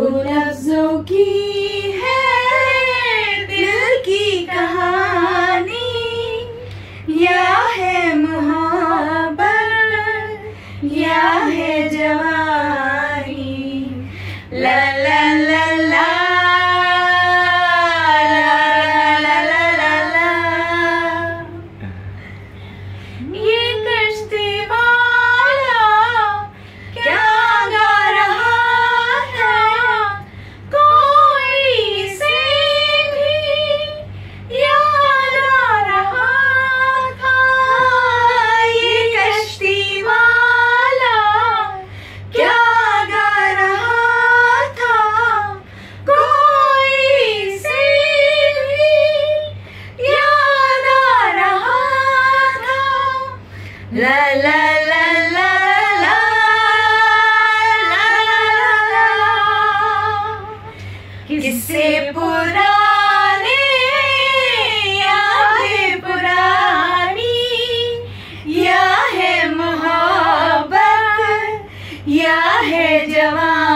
लफ्जों की है दिल की कहानी। या है या है जवानी। ला ला ला ला। La la la la la la किससे पुराने यादें पुरानी? या है मोहब्बत, या है जवानी?